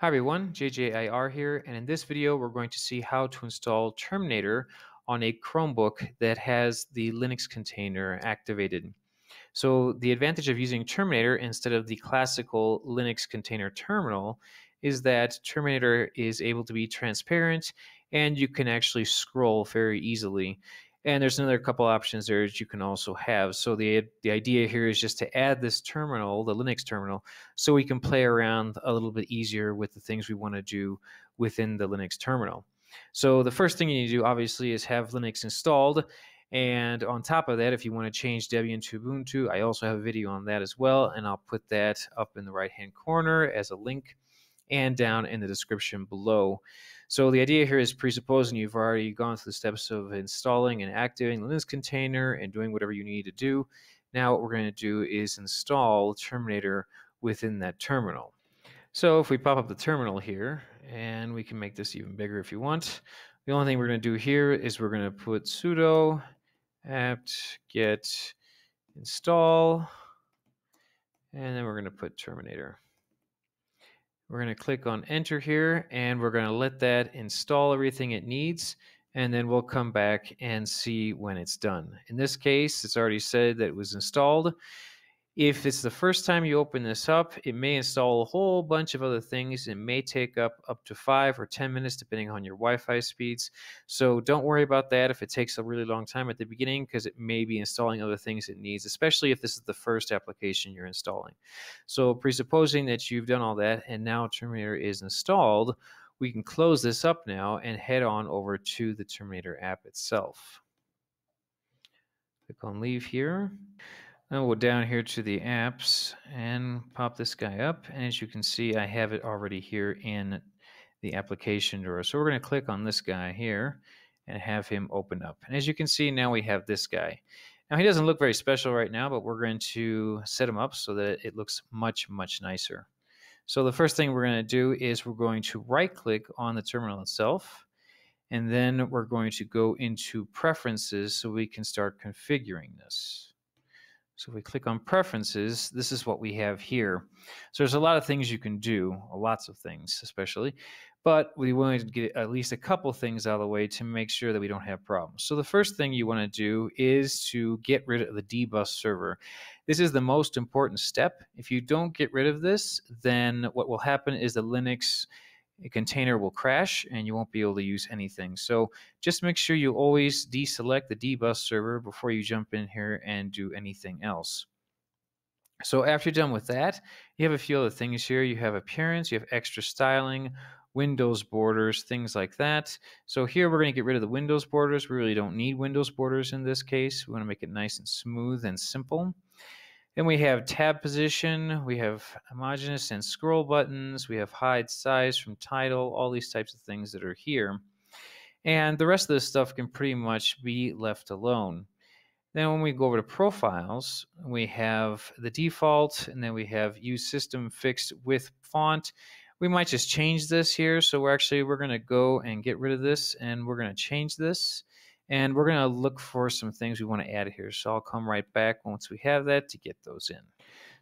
Hi everyone, JJIR here, and in this video we're going to see how to install Terminator on a Chromebook that has the Linux container activated. So the advantage of using Terminator instead of the classical Linux container terminal is that Terminator is able to be transparent and you can actually scroll very easily. And there's another couple options there that you can also have. So the the idea here is just to add this terminal, the Linux terminal, so we can play around a little bit easier with the things we want to do within the Linux terminal. So the first thing you need to do, obviously, is have Linux installed. And on top of that, if you want to change Debian to Ubuntu, I also have a video on that as well, and I'll put that up in the right-hand corner as a link and down in the description below. So the idea here is presupposing you've already gone through the steps of installing and activating the Linux container and doing whatever you need to do. Now what we're going to do is install Terminator within that terminal. So if we pop up the terminal here, and we can make this even bigger if you want, the only thing we're going to do here is we're going to put sudo apt get install, and then we're going to put Terminator. We're going to click on enter here and we're going to let that install everything it needs and then we'll come back and see when it's done. In this case, it's already said that it was installed. If it's the first time you open this up, it may install a whole bunch of other things. It may take up up to five or 10 minutes, depending on your Wi-Fi speeds. So don't worry about that if it takes a really long time at the beginning, because it may be installing other things it needs, especially if this is the first application you're installing. So presupposing that you've done all that and now Terminator is installed, we can close this up now and head on over to the Terminator app itself. Click on leave here. Then we'll go down here to the apps and pop this guy up. And as you can see, I have it already here in the application drawer. So we're going to click on this guy here and have him open up. And as you can see, now we have this guy. Now he doesn't look very special right now, but we're going to set him up so that it looks much, much nicer. So the first thing we're going to do is we're going to right click on the terminal itself. And then we're going to go into preferences so we can start configuring this. So if we click on preferences, this is what we have here. So there's a lot of things you can do, uh, lots of things especially, but we want to get at least a couple things out of the way to make sure that we don't have problems. So the first thing you want to do is to get rid of the dbus server. This is the most important step. If you don't get rid of this, then what will happen is the Linux a container will crash and you won't be able to use anything. So just make sure you always deselect the dbus server before you jump in here and do anything else. So after you're done with that, you have a few other things here. You have appearance, you have extra styling, Windows borders, things like that. So here we're going to get rid of the Windows borders. We really don't need Windows borders in this case. We want to make it nice and smooth and simple. Then we have tab position, we have homogeneous and scroll buttons, we have hide size from title, all these types of things that are here. And the rest of this stuff can pretty much be left alone. Then when we go over to profiles, we have the default, and then we have use system fixed width font. We might just change this here. So we're actually, we're gonna go and get rid of this and we're gonna change this. And we're going to look for some things we want to add here. So I'll come right back once we have that to get those in.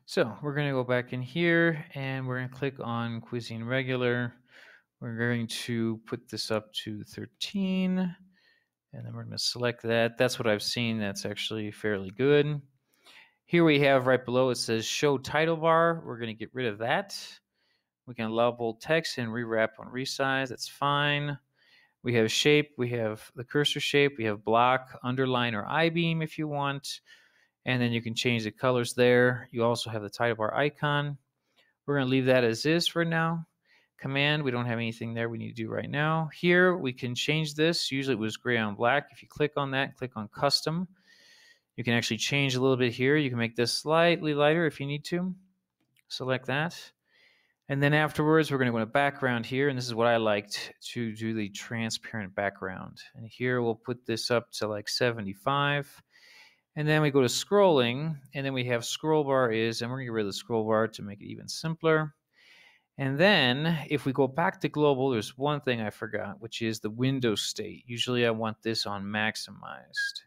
So we're going to go back in here and we're going to click on Cousine Regular. We're going to put this up to 13 and then we're going to select that. That's what I've seen. That's actually fairly good. Here we have right below it says show title bar. We're going to get rid of that. We can allow bold text and rewrap on resize. That's fine. We have shape, we have the cursor shape, we have block, underline, or I-beam if you want. And then you can change the colors there. You also have the title bar icon. We're going to leave that as is for now. Command, we don't have anything there we need to do right now. Here, we can change this. Usually it was gray on black. If you click on that, click on custom, you can actually change a little bit here. You can make this slightly lighter if you need to. Select that. And then afterwards, we're going to go to background here, and this is what I liked to do the transparent background. And here we'll put this up to like 75. And then we go to scrolling, and then we have scroll bar is, and we're going to get rid of the scroll bar to make it even simpler. And then if we go back to global, there's one thing I forgot, which is the window state. Usually I want this on maximized.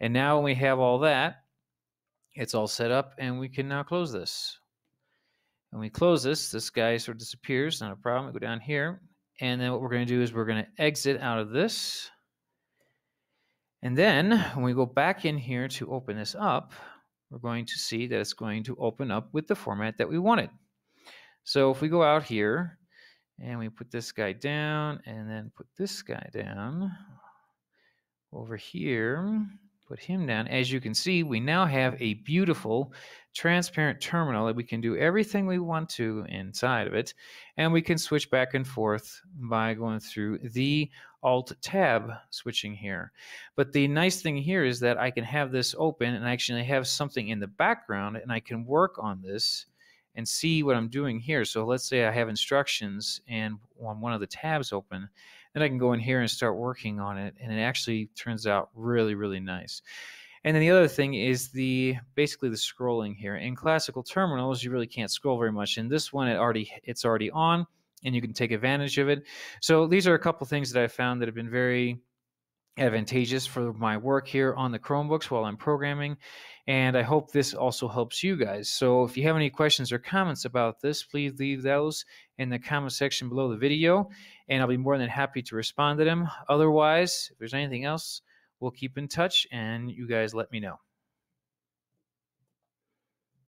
And now when we have all that, it's all set up, and we can now close this. When we close this, this guy sort of disappears, not a problem. We go down here, and then what we're going to do is we're going to exit out of this. And then when we go back in here to open this up, we're going to see that it's going to open up with the format that we wanted. So if we go out here and we put this guy down and then put this guy down over here, put him down. As you can see, we now have a beautiful transparent terminal that we can do everything we want to inside of it. And we can switch back and forth by going through the Alt Tab switching here. But the nice thing here is that I can have this open and actually have something in the background and I can work on this and see what I'm doing here. So let's say I have instructions and on one of the tabs open, then I can go in here and start working on it and it actually turns out really, really nice. And then the other thing is the basically the scrolling here. In classical terminals, you really can't scroll very much. In this one, it already it's already on and you can take advantage of it. So these are a couple things that I found that have been very advantageous for my work here on the Chromebooks while I'm programming. And I hope this also helps you guys. So if you have any questions or comments about this, please leave those in the comment section below the video, and I'll be more than happy to respond to them. Otherwise, if there's anything else, we'll keep in touch, and you guys let me know.